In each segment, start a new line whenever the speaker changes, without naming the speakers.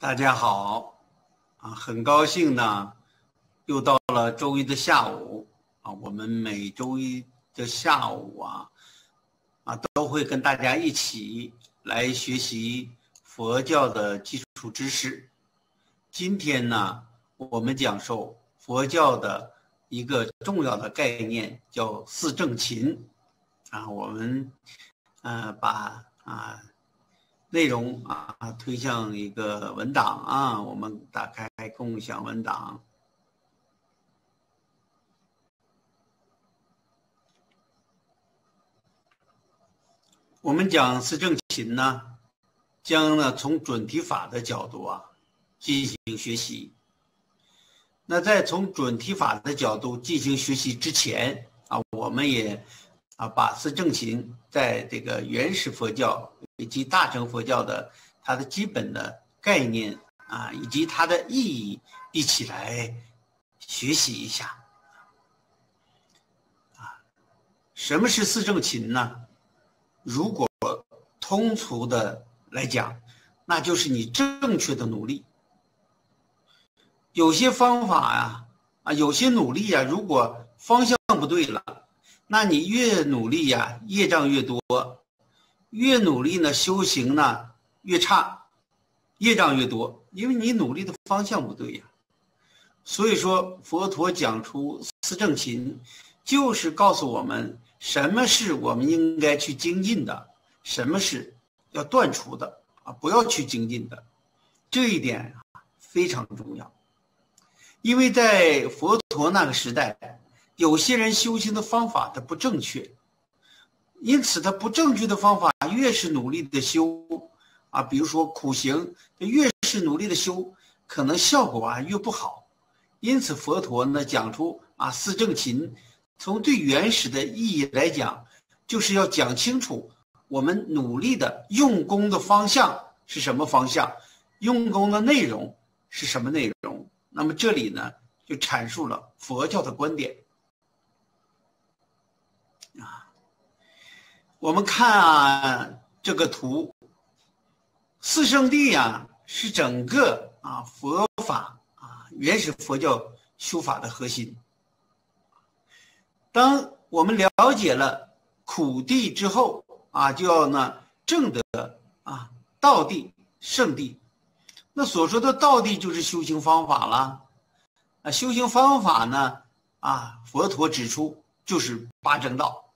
大家好，啊，很高兴呢，又到了周一的下午啊，我们每周一的下午啊，啊，都会跟大家一起来学习佛教的基础知识。今天呢，我们讲授佛教的一个重要的概念，叫四正勤，啊，我们，呃，把啊。内容啊，推向一个文档啊，我们打开共享文档。我们讲四正勤呢，将呢从准提法的角度啊进行学习。那在从准提法的角度进行学习之前啊，我们也啊把四正勤在这个原始佛教。以及大乘佛教的它的基本的概念啊，以及它的意义，一起来学习一下。啊，什么是四正勤呢？如果通俗的来讲，那就是你正确的努力。有些方法呀，啊，有些努力呀，如果方向不对了，那你越努力呀，业障越多。越努力呢，修行呢越差，业障越多，因为你努力的方向不对呀。所以说，佛陀讲出四正勤，就是告诉我们什么是我们应该去精进的，什么是要断除的啊，不要去精进的。这一点非常重要，因为在佛陀那个时代，有些人修行的方法他不正确。因此，他不正确的方法越是努力的修，啊，比如说苦行，越是努力的修，可能效果啊越不好。因此，佛陀呢讲出啊四正勤，从最原始的意义来讲，就是要讲清楚我们努力的用功的方向是什么方向，用功的内容是什么内容。那么这里呢就阐述了佛教的观点。我们看啊，这个图，四圣地呀，是整个啊佛法啊原始佛教修法的核心。当我们了解了苦地之后啊，就要呢正得啊道地圣地。那所说的道地就是修行方法了。啊，修行方法呢啊，佛陀指出就是八正道。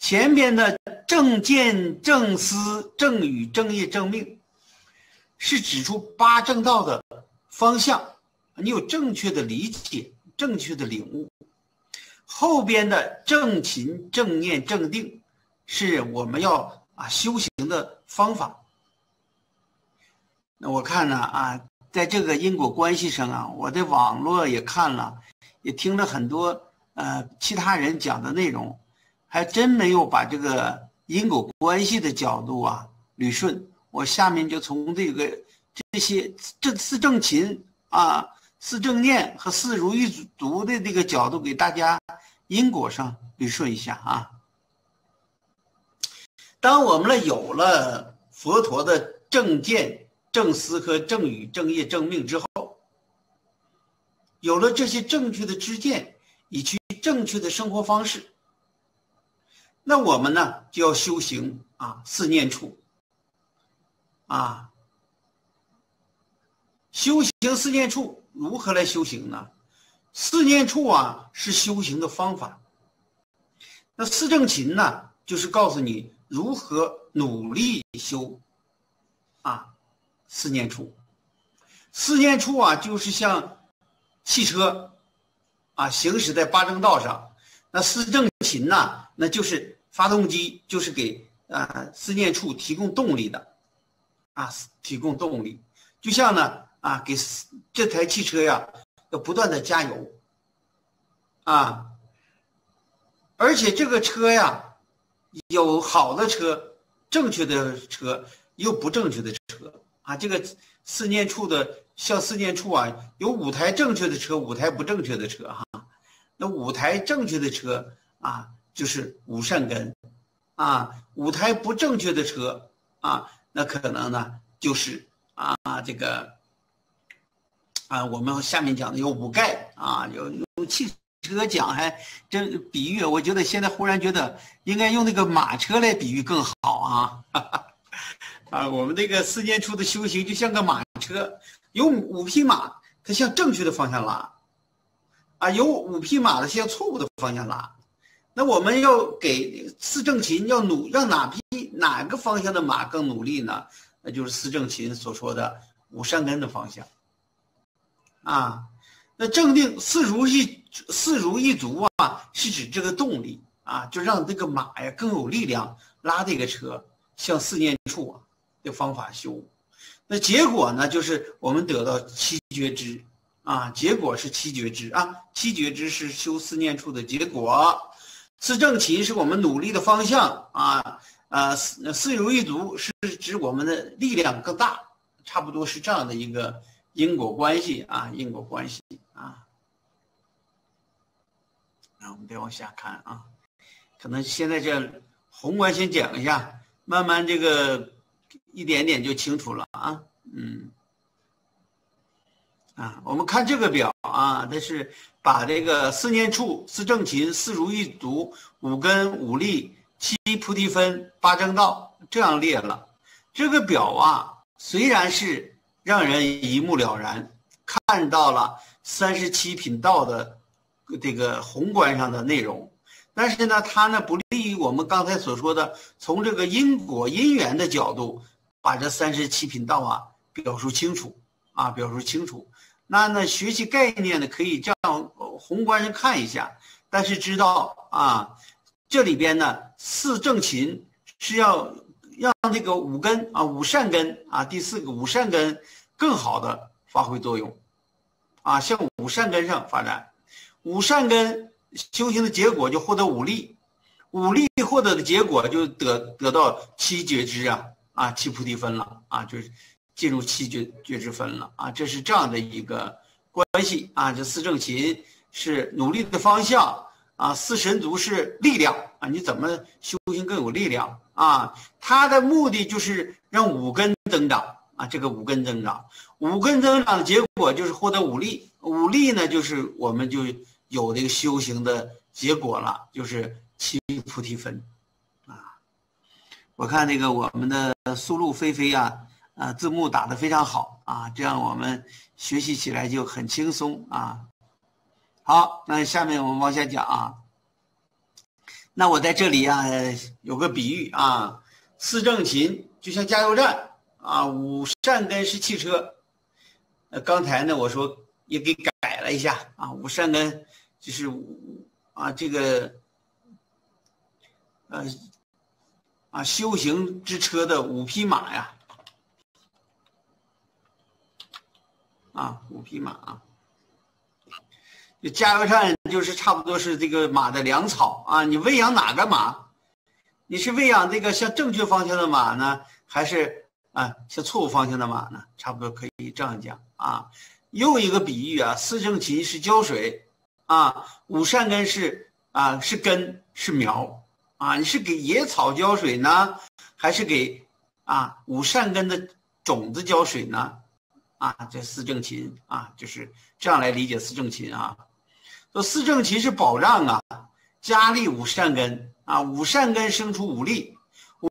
前边的正见、正思、正语、正业、正命，是指出八正道的方向，你有正确的理解、正确的领悟。后边的正勤、正念、正定，是我们要啊修行的方法。那我看呢啊，在这个因果关系上啊，我在网络也看了，也听了很多呃其他人讲的内容。还真没有把这个因果关系的角度啊捋顺。我下面就从这个这些这四正勤啊、四正念和四如意足的这个角度，给大家因果上捋顺一下啊。当我们呢有了佛陀的正见、正思和正语、正业、正命之后，有了这些正确的知见，以及正确的生活方式。那我们呢就要修行啊，四念处，啊，修行四念处如何来修行呢？四念处啊是修行的方法。那四正勤呢，就是告诉你如何努力修，啊，四念处，四念处啊就是像汽车，啊，行驶在八正道上。那四正勤呢？那就是发动机，就是给啊四念处提供动力的，啊提供动力，就像呢啊给这台汽车呀要不断的加油，啊，而且这个车呀有好的车，正确的车，有不正确的车啊。这个四念处的像四念处啊，有五台正确的车，五台不正确的车哈。那五台正确的车啊，就是五善根，啊，五台不正确的车啊，那可能呢就是啊，这个啊，我们下面讲的有五盖啊，有用汽车讲还真比喻，我觉得现在忽然觉得应该用那个马车来比喻更好啊。啊，我们这个四念处的修行就像个马车，有五匹马，它向正确的方向拉；啊，有五匹马的向错误的方向拉。那我们要给四正勤要努让哪匹哪个方向的马更努力呢？那就是四正勤所说的五善根的方向。啊，那正定四如意四如意足啊，是指这个动力啊，就让这个马呀更有力量拉这个车向四念处啊。的方法修，那结果呢？就是我们得到七觉知，啊，结果是七觉知啊，七觉知是修四念处的结果，四正勤是我们努力的方向啊，啊，四四如意足是指我们的力量更大，差不多是这样的一个因果关系啊，因果关系啊。那我们再往下看啊，可能现在这宏观先讲一下，慢慢这个。一点点就清楚了啊，嗯，啊，我们看这个表啊，它是把这个四念处、四正勤、四如意足、五根、五力、七菩提分、八正道这样列了。这个表啊，虽然是让人一目了然，看到了三十七品道的这个宏观上的内容，但是呢，它呢不利于我们刚才所说的从这个因果因缘的角度。把这三十七品道啊表述清楚啊，表述清楚。那呢，学习概念呢，可以这样宏观上看一下，但是知道啊，这里边呢，四正勤是要让这个五根啊，五善根啊，第四个五善根更好的发挥作用啊，向五善根上发展。五善根修行的结果就获得五力，五力获得的结果就得得到七觉知啊。啊，七菩提分了啊，就是进入七觉觉知分了啊，这是这样的一个关系啊。这四正勤是努力的方向啊，四神足是力量啊，你怎么修行更有力量啊？它的目的就是让五根增长啊，这个五根增长，五根增长的结果就是获得五力，五力呢就是我们就有这个修行的结果了，就是七菩提分啊。我看那个我们的苏路飞飞啊，啊，字幕打得非常好啊，这样我们学习起来就很轻松啊。好，那下面我们往下讲啊。那我在这里啊有个比喻啊，四正勤就像加油站啊，五善根是汽车。呃，刚才呢我说也给改了一下啊，五善根就是五啊这个呃。啊，修行之车的五匹马呀，啊，五匹马啊，就加油站就是差不多是这个马的粮草啊。你喂养哪个马？你是喂养这个向正确方向的马呢，还是啊向错误方向的马呢？差不多可以这样讲啊。又一个比喻啊，四正勤是浇水啊，五善根是啊是根是苗。啊，你是给野草浇水呢，还是给啊五善根的种子浇水呢？啊，这四正勤啊，就是这样来理解四正勤啊。说四正勤是保障啊，加力五善根啊，五善根生出五力，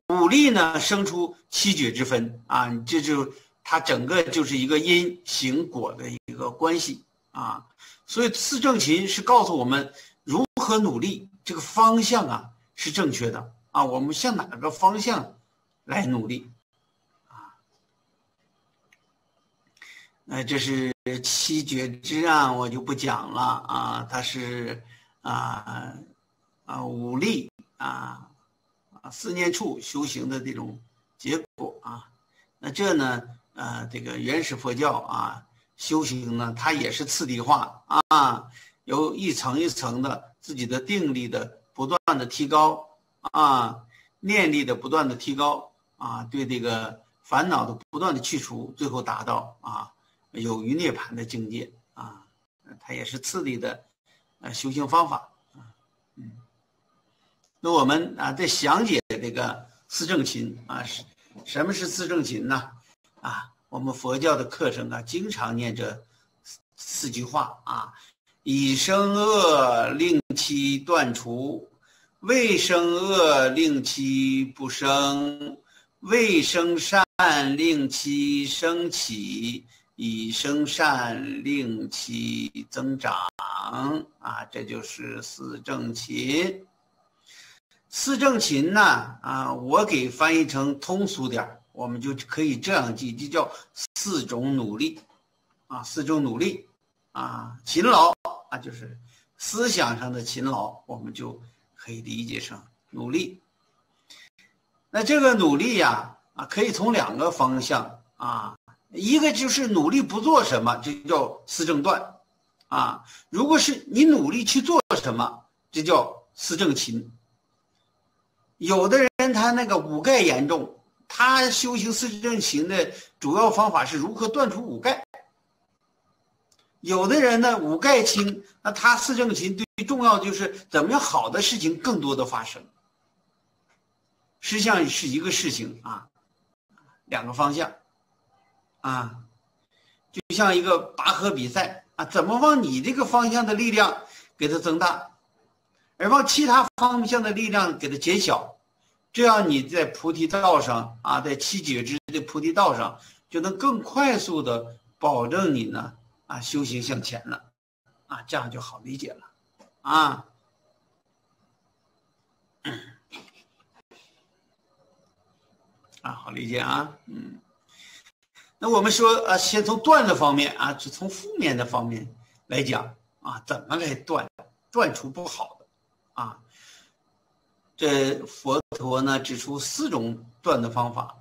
五力呢生出七觉之分啊，这就它整个就是一个因行果的一个关系啊。所以四正勤是告诉我们如何努力，这个方向啊。是正确的啊！我们向哪个方向来努力那这是七觉知啊，我就不讲了啊。它是啊啊五力啊啊四念处修行的这种结果啊。那这呢呃这个原始佛教啊修行呢，它也是次第化啊，由一层一层的自己的定力的。不断的提高啊，念力的不断的提高啊，对这个烦恼的不断的去除，最后达到啊有余涅槃的境界啊，它也是次第的呃修行方法啊，嗯，那我们啊在详解这个四正勤啊是什么是四正勤呢？啊，我们佛教的课程啊，经常念这四句话啊：以生恶，令其断除；未生恶，令其不生；未生善，令其升起；以生善，令其增长。啊，这就是四正勤。四正勤呢，啊，我给翻译成通俗点儿。我们就可以这样记，就叫四种努力，啊，四种努力，啊，勤劳啊，就是思想上的勤劳，我们就可以理解成努力。那这个努力呀，啊，可以从两个方向啊，一个就是努力不做什么，这叫思正断，啊，如果是你努力去做什么，这叫思正勤。有的人他那个五盖严重。他修行四正勤的主要方法是如何断除五盖。有的人呢五盖轻，那他四正勤最重要就是怎么样好的事情更多的发生。实际上是一个事情啊，两个方向，啊，就像一个拔河比赛啊，怎么往你这个方向的力量给它增大，而往其他方向的力量给它减小。这样你在菩提道上啊，在七觉之的菩提道上，就能更快速的保证你呢啊修行向前了，啊这样就好理解了，啊，啊好理解啊，嗯，那我们说啊，先从断的方面啊，就从负面的方面来讲啊，怎么来断断除不好的啊。这佛陀呢指出四种断的方法，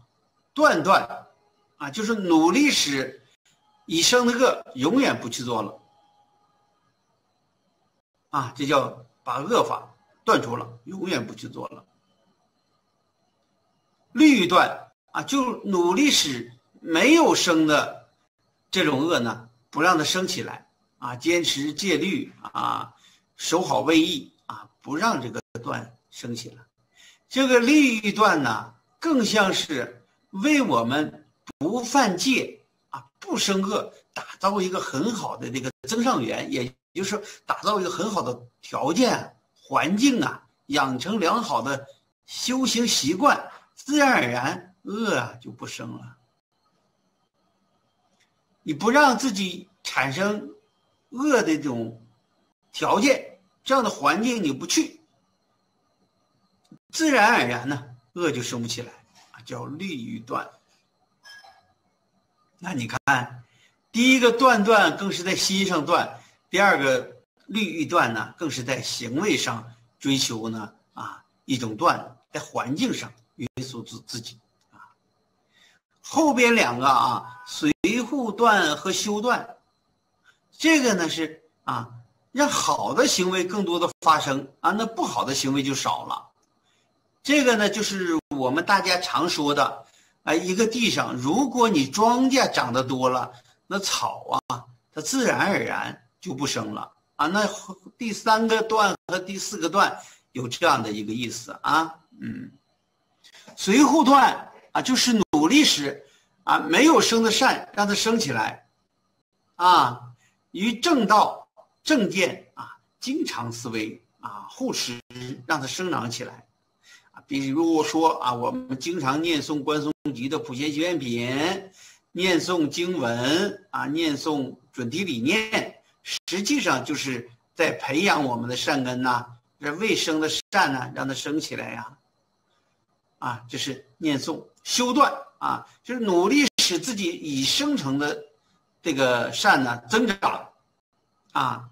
断断，啊，就是努力使已生的恶永远不去做了，啊，这叫把恶法断除了，永远不去做了。律断啊，就努力使没有生的这种恶呢，不让它生起来，啊，坚持戒律啊，守好威仪啊，不让这个断。升起来，这个利益段呢，更像是为我们不犯戒啊、不生恶，打造一个很好的这个增上缘，也就是打造一个很好的条件环境啊，养成良好的修行习惯，自然而然恶啊就不生了。你不让自己产生恶的这种条件，这样的环境你不去。自然而然呢，恶就生不起来，叫利欲断。那你看，第一个断断更是在心上断，第二个利欲断呢，更是在行为上追求呢啊一种断，在环境上约束自自己。后边两个啊，随护断和修断，这个呢是啊，让好的行为更多的发生啊，那不好的行为就少了。这个呢，就是我们大家常说的，啊，一个地上，如果你庄稼长得多了，那草啊，它自然而然就不生了啊。那第三个段和第四个段有这样的一个意思啊，嗯，随护段啊，就是努历史啊没有生的善让它生起来，啊，于正道正见啊，经常思维啊，护持让它生长起来啊。比如说啊，我们经常念诵观松集的普贤行愿品，念诵经文啊，念诵准提理念，实际上就是在培养我们的善根呐，这未生的善呢，让它生起来呀。啊，这是念诵修断啊，就是努力使自己已生成的这个善呢增长，啊，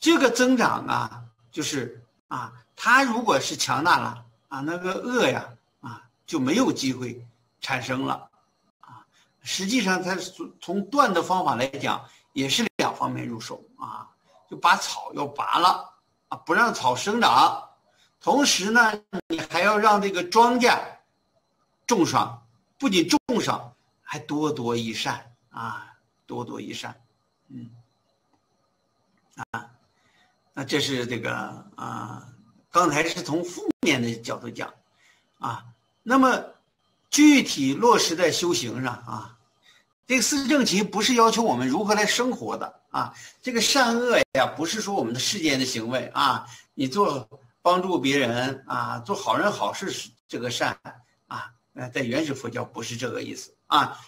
这个增长啊，就是啊，它如果是强大了。啊，那个恶呀，啊就没有机会产生了，啊，实际上它从从断的方法来讲，也是两方面入手啊，就把草要拔了，啊，不让草生长，同时呢，你还要让这个庄稼种上，不仅种上，还多多益善啊，多多益善，嗯，啊，那这是这个啊。刚才是从负面的角度讲，啊，那么具体落实在修行上啊，这个四正勤不是要求我们如何来生活的啊，这个善恶呀，不是说我们的世间的行为啊，你做帮助别人啊，做好人好事是这个善，在原始佛教不是这个意思啊，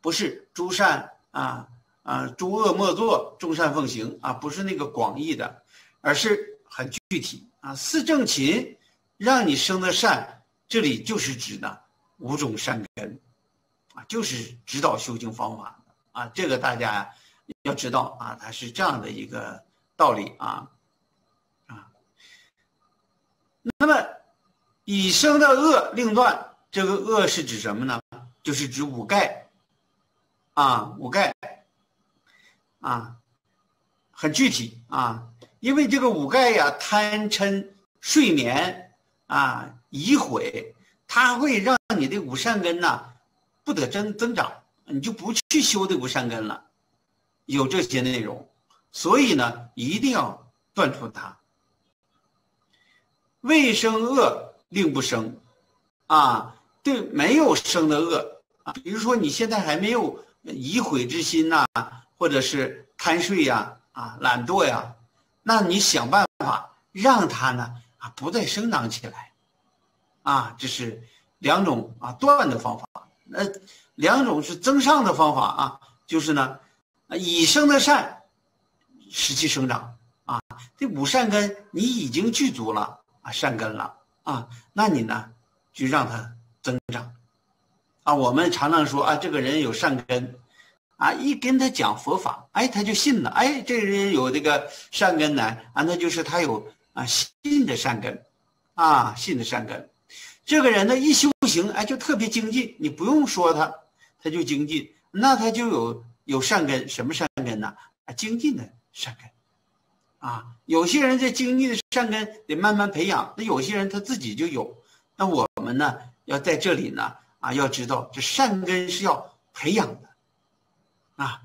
不是诸善啊啊，诸恶莫作，众善奉行啊，不是那个广义的，而是很具体啊，四正勤让你生的善，这里就是指的五种善根。啊，就是指导修行方法啊，这个大家要知道啊，它是这样的一个道理啊啊。那么已生的恶令断，这个恶是指什么呢？就是指五盖啊，五盖啊，很具体啊，因为这个五盖呀，贪嗔睡眠啊，疑毁，它会让你的五善根呐。不得增增长，你就不去修这五善根了，有这些内容，所以呢，一定要断除它。未生恶令不生，啊，对，没有生的恶啊，比如说你现在还没有疑悔之心呐，或者是贪睡呀，啊，懒惰呀，那你想办法让它呢啊不再生长起来，啊，这是两种啊断的方法。那两种是增上的方法啊，就是呢啊，以生的善，使其生长啊。这五善根你已经具足了啊，善根了啊，那你呢就让它增长啊。我们常常说啊，这个人有善根啊，一跟他讲佛法，哎，他就信了。哎，这个人有这个善根呢啊，那就是他有啊信的善根啊，信的善根。这个人呢，一修行，哎，就特别精进。你不用说他，他就精进，那他就有有善根。什么善根呢？啊，精进的善根。啊，有些人在精进的善根得慢慢培养，那有些人他自己就有。那我们呢，要在这里呢，啊，要知道这善根是要培养的。啊，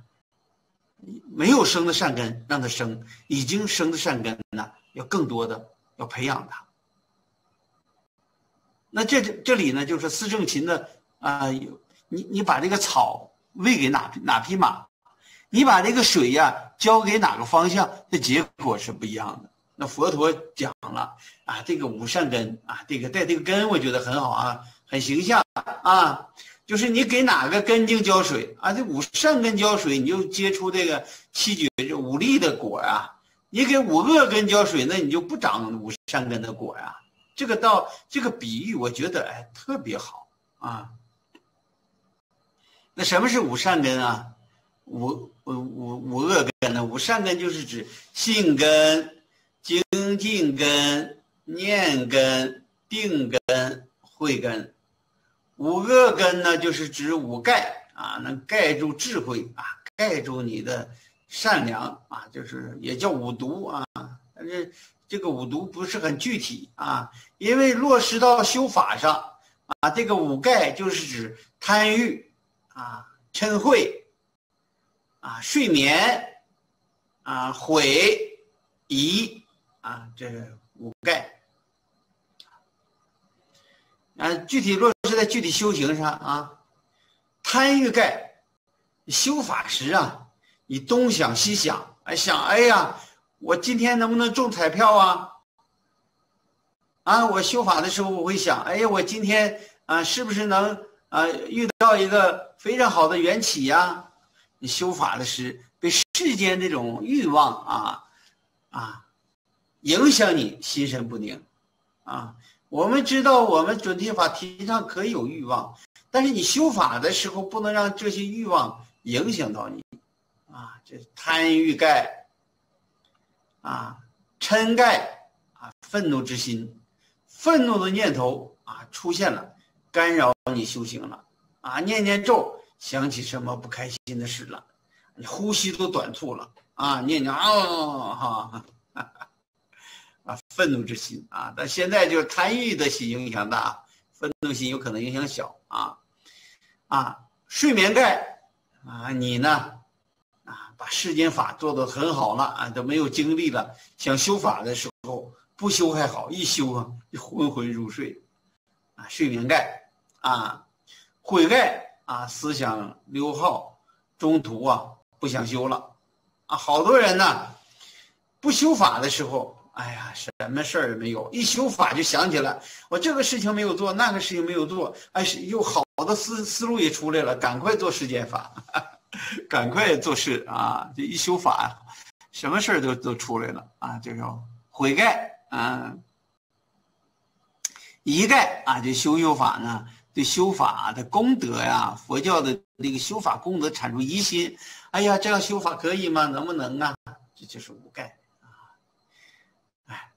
没有生的善根让它生，已经生的善根呢，要更多的要培养它。那这这里呢，就是四正勤的啊，有你你把这个草喂给哪哪匹马，你把这个水呀浇给哪个方向，这结果是不一样的。那佛陀讲了啊，这个五善根啊，这个带这个根，我觉得很好啊，很形象啊，就是你给哪个根茎浇水啊，这五善根浇水，你就结出这个七绝这五力的果啊；你给五恶根浇水，那你就不长五善根的果呀。这个道这个比喻，我觉得哎特别好啊。那什么是五善根啊？五五五五恶根呢？五善根就是指性根、精进根、念根、定根、慧根。五恶根呢，就是指五盖啊，能盖住智慧啊，盖住你的善良啊，就是也叫五毒啊，但是。这个五毒不是很具体啊，因为落实到修法上啊，这个五盖就是指贪欲啊、嗔恚啊、睡眠啊、悔疑啊，这是五盖啊，具体落实在具体修行上啊，贪欲盖修法时啊，你东想西想，哎想，哎呀。我今天能不能中彩票啊？啊，我修法的时候我会想，哎呀，我今天啊，是不是能啊遇到一个非常好的缘起呀？你修法的是被世间这种欲望啊啊影响你心神不宁啊。我们知道，我们准提法提倡可以有欲望，但是你修法的时候不能让这些欲望影响到你啊。这贪欲盖。啊，嗔盖啊，愤怒之心，愤怒的念头啊出现了，干扰你修行了啊！念念咒，想起什么不开心的事了，你呼吸都短促了啊！念念啊哈，啊，愤怒之心啊，但现在就是贪欲的心影响大，愤怒心有可能影响小啊啊！睡眠盖啊，你呢啊？把世间法做得很好了啊，都没有精力了。想修法的时候不修还好，一修啊就昏昏入睡，啊，睡眠盖啊，悔盖啊，思想溜号中途啊不想修了，啊，好多人呢，不修法的时候，哎呀，什么事儿也没有，一修法就想起来，我这个事情没有做，那个事情没有做，哎，是又好的思思路也出来了，赶快做世间法，赶快做事啊！这一修法，什么事儿都都出来了啊，就叫悔改啊，一概啊，这修修法呢。对修法的功德呀，佛教的那个修法功德产出疑心，哎呀，这样修法可以吗？能不能啊？这就是无盖啊，哎，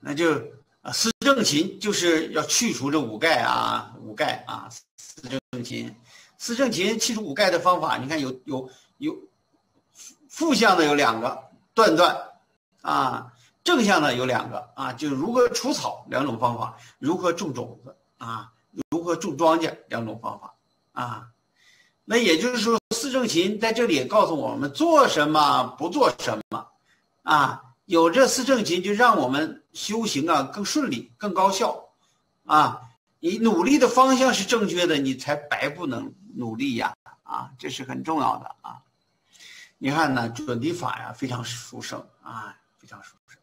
那就啊，四正勤就是要去除这五盖啊，五盖啊，四正勤，四正勤去除五盖的方法，你看有有有负向的有两个断断啊，正向的有两个啊，就如何除草两种方法，如何种种子。啊，如何种庄稼两种方法啊？那也就是说，四正勤在这里告诉我们做什么，不做什么啊？有这四正勤，就让我们修行啊更顺利、更高效啊！你努力的方向是正确的，你才白不能努力呀！啊，这是很重要的啊！你看呢，准提法呀，非常殊胜啊，非常殊胜。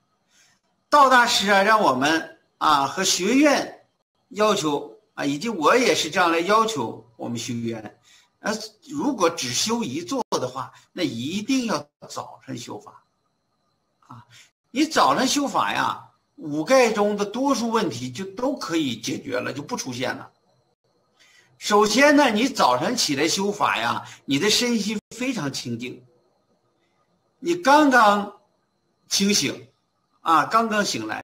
道大师啊，让我们啊和学院。要求啊，以及我也是这样来要求我们学员。呃，如果只修一座的话，那一定要早晨修法。啊，你早晨修法呀，五盖中的多数问题就都可以解决了，就不出现了。首先呢，你早晨起来修法呀，你的身心非常清净，你刚刚清醒，啊，刚刚醒来，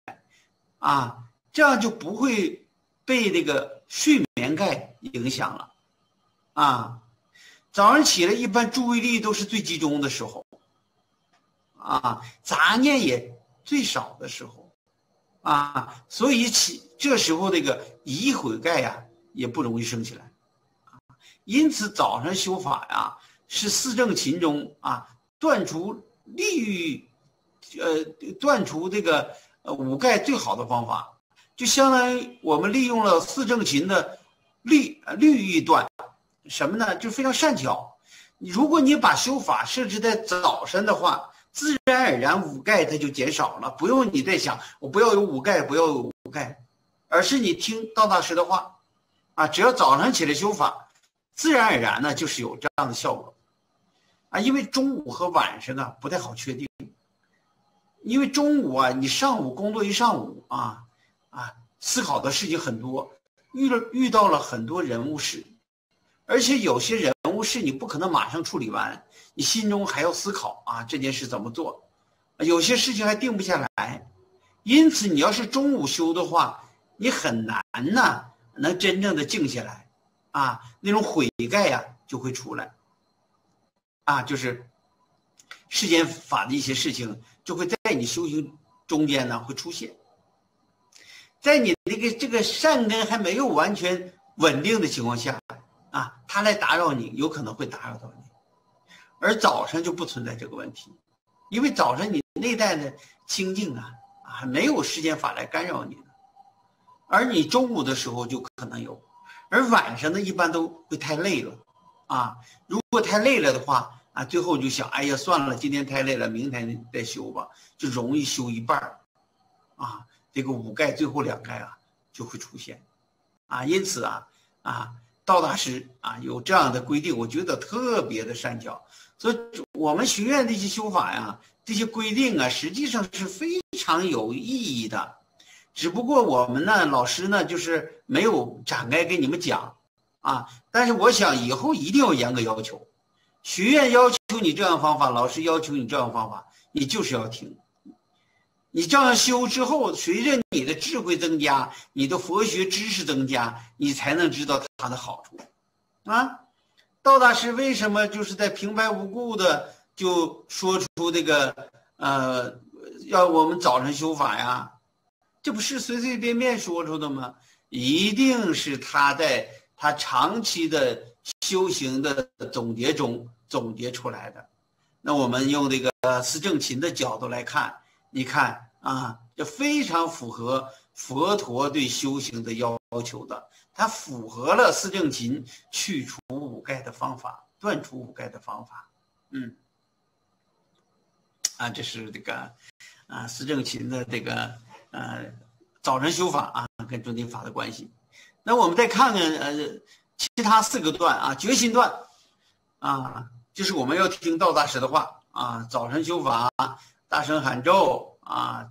啊，这样就不会。被那个睡眠盖影响了，啊，早上起来一般注意力都是最集中的时候，啊，杂念也最少的时候，啊，所以起这时候那个疑悔盖呀也不容易升起来，啊，因此早上修法呀是四正勤中啊断除利欲，呃，断除这个呃五盖最好的方法。就相当于我们利用了四正勤的律律欲断，什么呢？就非常善巧。如果你把修法设置在早晨的话，自然而然五盖它就减少了，不用你再想我不要有五盖，不要有五盖，而是你听道大师的话，啊，只要早上起来修法，自然而然呢就是有这样的效果，啊，因为中午和晚上啊不太好确定，因为中午啊你上午工作一上午啊。啊，思考的事情很多，遇了遇到了很多人物事，而且有些人物事你不可能马上处理完，你心中还要思考啊这件事怎么做，有些事情还定不下来，因此你要是中午修的话，你很难呐能真正的静下来，啊那种悔盖呀就会出来，啊就是世间法的一些事情就会在你修行中间呢会出现。在你这个这个善根还没有完全稳定的情况下，啊，他来打扰你，有可能会打扰到你，而早晨就不存在这个问题，因为早晨你内在的清净啊，啊，没有世间法来干扰你的，而你中午的时候就可能有，而晚上呢，一般都会太累了，啊，如果太累了的话，啊，最后就想，哎呀，算了，今天太累了，明天再修吧，就容易修一半儿，啊。这个五盖最后两盖啊就会出现，啊，因此啊啊道大师啊有这样的规定，我觉得特别的善巧。所以我们学院这些修法呀，这些规定啊，实际上是非常有意义的。只不过我们呢，老师呢，就是没有展开给你们讲，啊，但是我想以后一定要严格要求，学院要求你这样方法，老师要求你这样方法，你就是要听。你这样修之后，随着你的智慧增加，你的佛学知识增加，你才能知道它的好处，啊！道大师为什么就是在平白无故的就说出这个呃，要我们早晨修法呀？这不是随随便便说出的吗？一定是他在他长期的修行的总结中总结出来的。那我们用这个思正勤的角度来看。你看啊，这非常符合佛陀对修行的要求的，它符合了四正勤去除五盖的方法，断除五盖的方法。嗯，啊，这是这个啊四正勤的这个呃早晨修法啊跟准提法的关系。那我们再看看呃其他四个段啊，决心段啊，就是我们要听道大师的话啊，早晨修法，大声喊咒啊。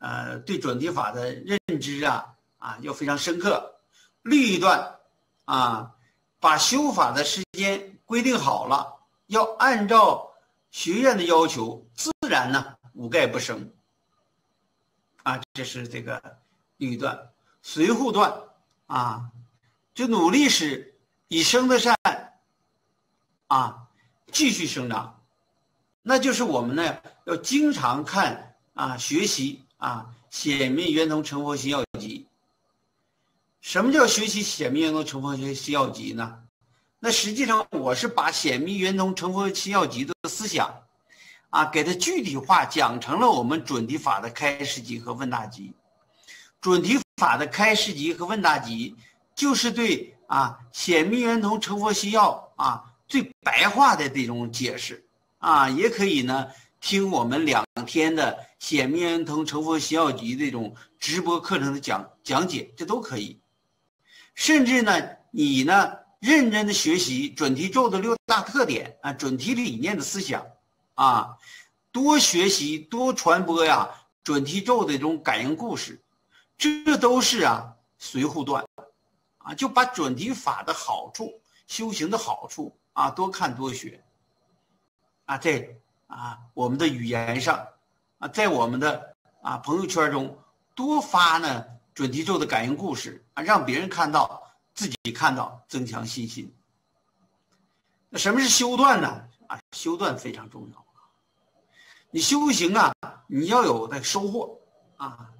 呃，对准提法的认知啊，啊，要非常深刻。律段，啊，把修法的时间规定好了，要按照学院的要求，自然呢五盖不生。啊，这是这个律段。随护段，啊，就努力使以生的善，啊，继续生长。那就是我们呢要经常看啊，学习。啊，显密圆通成佛心要集。什么叫学习显密圆通成佛心要集呢？那实际上我是把显密圆通成佛心要集的思想，啊，给它具体化讲成了我们准提法的开示集和问答集。准提法的开示集和问答集，就是对啊显密圆通成佛心要啊最白话的这种解释啊，也可以呢。听我们两天的《显密圆通成佛心要集》这种直播课程的讲讲解，这都可以。甚至呢，你呢认真的学习准提咒的六大特点啊，准提理念的思想啊，多学习多传播呀，准提咒的这种感应故事，这都是啊随护段啊，就把准提法的好处、修行的好处啊，多看多学啊，这。啊，我们的语言上，啊，在我们的啊朋友圈中多发呢准提咒的感应故事啊，让别人看到，自己看到，增强信心。那什么是修断呢？啊，修断非常重要。你修行啊，你要有那收获啊，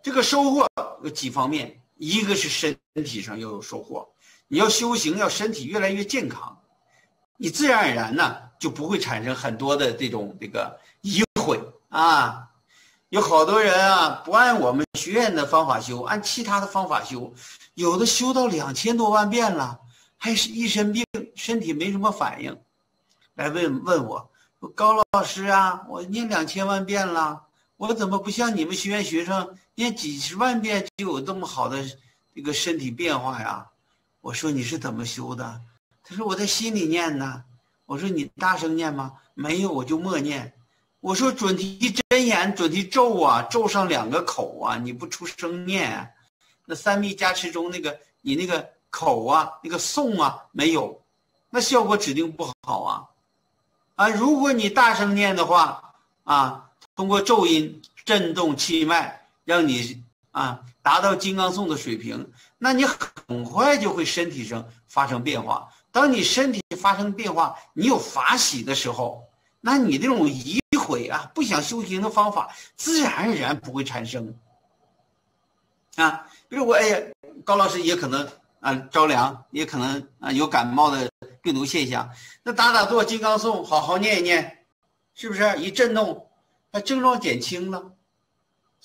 这个收获有几方面，一个是身体上要有收获，你要修行要身体越来越健康，你自然而然呢。就不会产生很多的这种这个疑悔啊！有好多人啊，不按我们学院的方法修，按其他的方法修，有的修到两千多万遍了，还是一身病，身体没什么反应，来问问我，高老师啊，我念两千万遍了，我怎么不像你们学院学生念几十万遍就有这么好的这个身体变化呀？我说你是怎么修的？他说我在心里念呢。我说你大声念吗？没有，我就默念。我说准提真言、准提咒啊，咒上两个口啊，你不出声念，那三密加持中那个你那个口啊，那个诵啊没有，那效果指定不好啊。啊，如果你大声念的话啊，通过咒音震动气脉，让你啊达到金刚颂的水平，那你很快就会身体上发生变化。当你身体发生变化，你有法喜的时候，那你这种疑悔啊，不想修行的方法，自然而然不会产生。啊，比如我哎呀，高老师也可能啊着凉，也可能啊有感冒的病毒现象，那打打坐金刚颂，好好念一念，是不是一震动，那症状减轻了？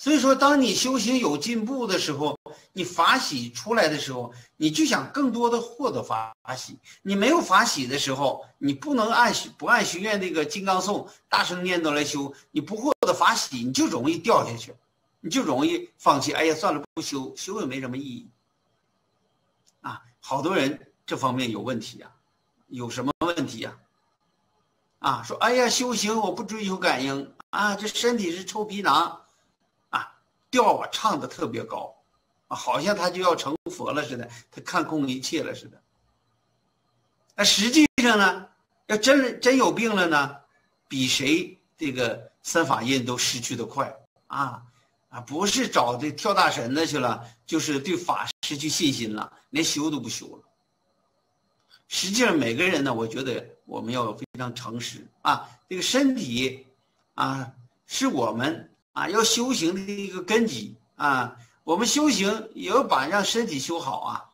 所以说，当你修行有进步的时候，你法喜出来的时候，你就想更多的获得法喜。你没有法喜的时候，你不能按不按学院那个金刚颂大声念叨来修，你不获得法喜，你就容易掉下去，你就容易放弃。哎呀，算了，不修，修也没什么意义。啊，好多人这方面有问题呀，有什么问题呀？啊，说哎呀，修行我不追求感应啊，这身体是臭皮囊。调啊唱的特别高，啊，好像他就要成佛了似的，他看空一切了似的。那实际上呢，要真真有病了呢，比谁这个三法印都失去的快啊啊！不是找这跳大神的去了，就是对法失去信心了，连修都不修了。实际上，每个人呢，我觉得我们要非常诚实啊，这个身体啊，是我们。啊，要修行的一个根基啊！我们修行也要把让身体修好啊！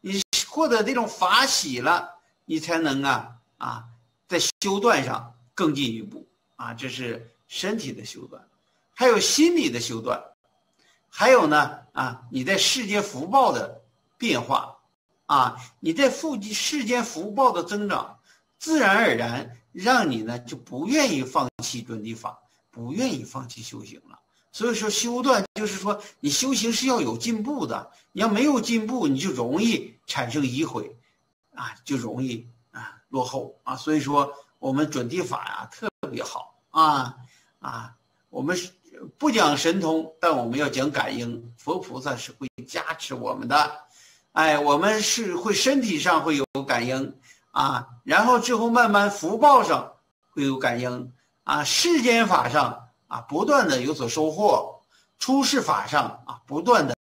你获得这种法喜了，你才能啊啊，在修断上更进一步啊！这是身体的修断，还有心理的修断。还有呢啊，你在世间福报的变化，啊，你在附近世间福报的增长，自然而然让你呢就不愿意放弃准提法，不愿意放弃修行了。所以说修断就是说你修行是要有进步的，你要没有进步，你就容易产生疑悔，啊，就容易啊落后啊。所以说我们准提法呀特别好啊啊，我们是不讲神通，但我们要讲感应，佛菩萨是会加持我们的，哎，我们是会身体上会有感应啊，然后之后慢慢福报上会有感应啊，世间法上。啊，不断的有所收获，出世法上啊，不断的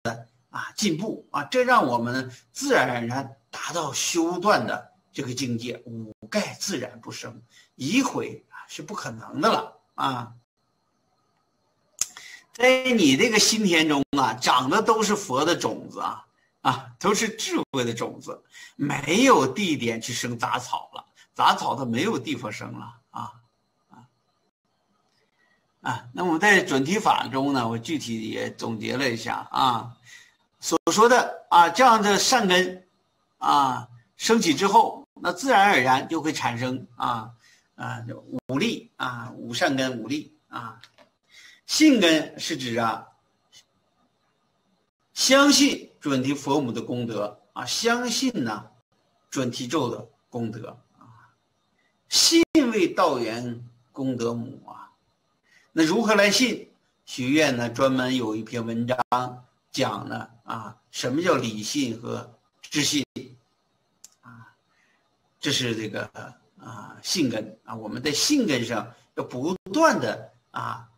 啊进步啊，这让我们自然而然达到修断的这个境界，五盖自然不生，疑悔啊是不可能的了啊。在你这个心田中啊，长的都是佛的种子啊啊，都是智慧的种子，没有地点去生杂草了，杂草它没有地方生了啊。啊，那么在准提法中呢，我具体也总结了一下啊，所说的啊这样的善根，啊升起之后，那自然而然就会产生啊啊五力啊五善根五力啊，信根是指啊相信准提佛母的功德啊，相信呢准提咒的功德啊，信为道源功德母啊。那如何来信？学院呢专门有一篇文章讲呢啊，什么叫理信和知信啊？这是这个啊信根啊，我们在信根上要不断的啊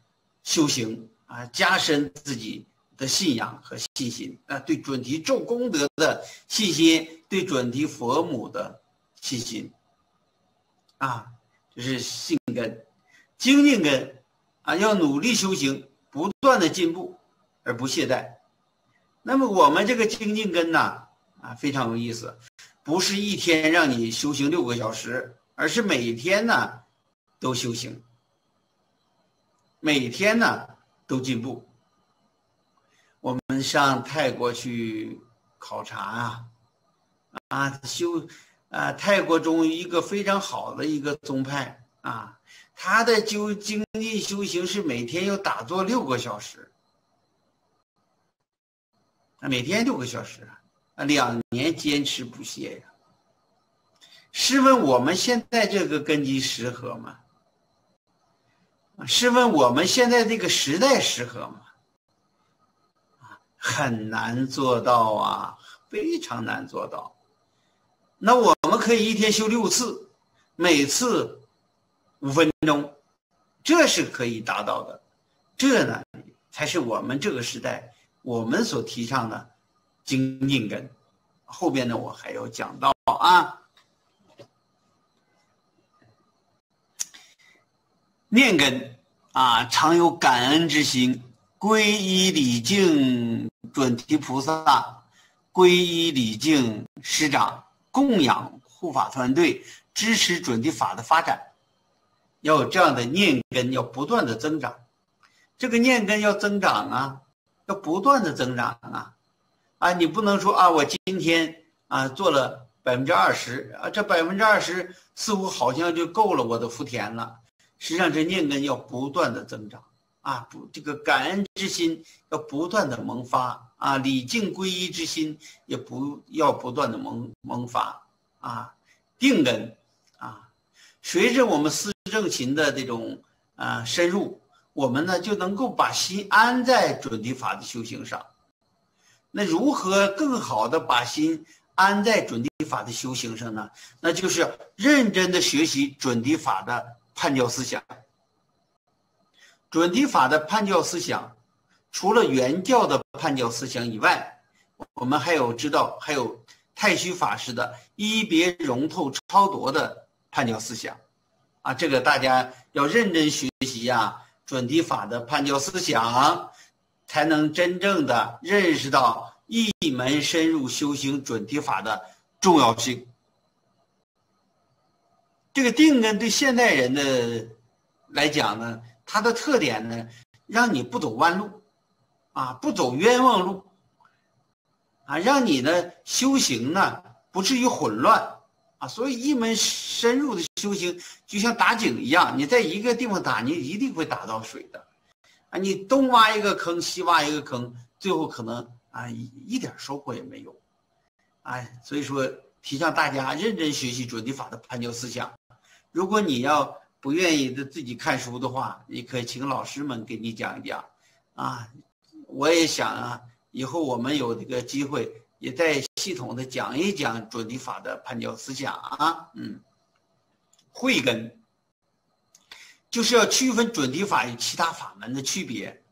修行啊，加深自己的信仰和信心啊，对准提咒功德的信心，对准提佛母的信心啊，这是信根，精进根。啊，要努力修行，不断的进步，而不懈怠。那么我们这个精进根呢，啊，非常有意思，不是一天让你修行六个小时，而是每天呢都修行，每天呢都进步。我们上泰国去考察啊，啊，修，啊，泰国中一个非常好的一个宗派啊。他的修精进修行是每天要打坐六个小时，啊，每天六个小时啊，两年坚持不懈呀。试问我们现在这个根基适合吗？试问我们现在这个时代适合吗？很难做到啊，非常难做到。那我们可以一天修六次，每次。五分钟，这是可以达到的，这呢才是我们这个时代我们所提倡的精进根。后边呢我还要讲到啊，念根啊，常有感恩之心，皈依礼敬准提菩萨，皈依礼敬师长，供养护法团队，支持准提法的发展。要有这样的念根，要不断的增长，这个念根要增长啊，要不断的增长啊，啊，你不能说啊，我今天啊做了百分之二十啊，这百分之二十似乎好像就够了我的福田了，实际上这念根要不断的增长。啊，不，这个感恩之心要不断的萌发。啊，礼敬皈依之心也不要不断的萌萌发。啊，定根。啊，随着我们思。正勤的这种啊深入，我们呢就能够把心安在准提法的修行上。那如何更好的把心安在准提法的修行上呢？那就是认真的学习准提法的判教思想。准提法的判教思想，除了原教的判教思想以外，我们还有知道还有太虚法师的一别融透超夺的判教思想。啊，这个大家要认真学习呀，准提法的判教思想，才能真正的认识到一门深入修行准提法的重要性。这个定根对现代人的来讲呢，它的特点呢，让你不走弯路，啊，不走冤枉路，啊，让你呢修行呢不至于混乱，啊，所以一门深入的修行就像打井一样，你在一个地方打，你一定会打到水的，啊，你东挖一个坑，西挖一个坑，最后可能啊一一点收获也没有，哎，所以说提倡大家认真学习准提法的盘教思想，如果你要不愿意的自己看书的话，你可以请老师们给你讲一讲，啊。我也想啊，以后我们有这个机会，也在系统的讲一讲准提法的判教思想啊。嗯，慧根就是要区分准提法与其他法门的区别，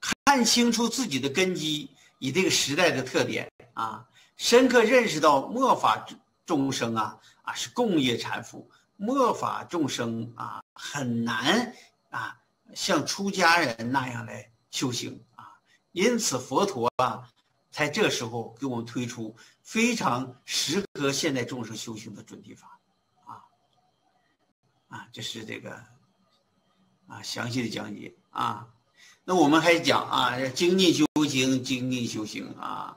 看清楚自己的根基与这个时代的特点啊，深刻认识到末法众生啊啊是共业缠缚，末法众生啊很难啊像出家人那样来修行啊。因此，佛陀啊，才这时候给我们推出非常适合现代众生修行的准提法，啊，啊，这是这个啊详细的讲解啊。那我们还讲啊，精进修行，精进修行啊，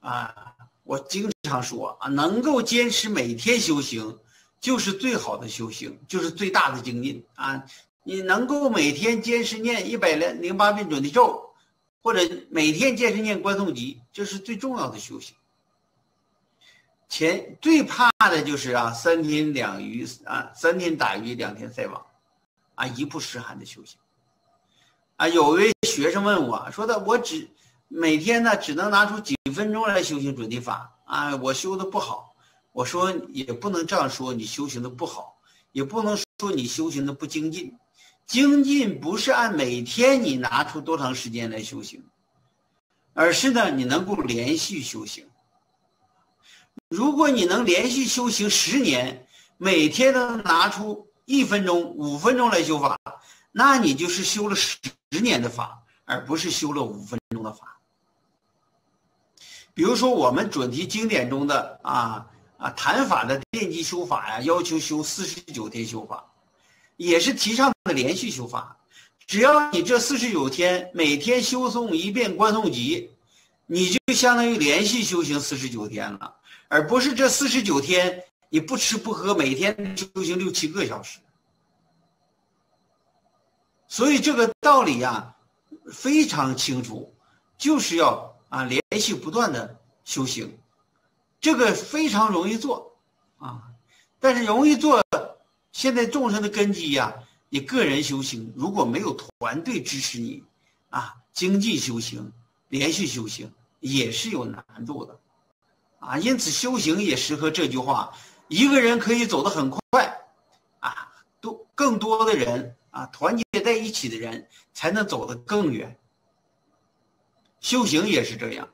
啊，我经常说啊，能够坚持每天修行，就是最好的修行，就是最大的精进啊。你能够每天坚持念一百零零八遍准提咒。或者每天坚持念观诵集，这是最重要的修行。前最怕的就是啊，三天两鱼啊，三天打鱼两天晒网，啊，一不十寒的修行。啊，有位学生问我说的，我只每天呢只能拿出几分钟来修行准提法啊，我修的不好。我说也不能这样说，你修行的不好，也不能说你修行的不精进。精进不是按每天你拿出多长时间来修行，而是呢你能够连续修行。如果你能连续修行十年，每天都拿出一分钟、五分钟来修法，那你就是修了十年的法，而不是修了五分钟的法。比如说我们准提经典中的啊啊谈法的奠基修法呀，要求修四十九天修法。也是提倡的连续修法，只要你这四十九天每天修诵一遍观诵集，你就相当于连续修行四十九天了，而不是这四十九天你不吃不喝，每天修行六七个小时。所以这个道理呀非常清楚，就是要啊连续不断的修行，这个非常容易做啊，但是容易做。现在众生的根基呀，你个人修行如果没有团队支持你，啊，精进修行、连续修行也是有难度的，啊，因此修行也适合这句话：一个人可以走得很快，啊，多更多的人啊，团结在一起的人才能走得更远。修行也是这样，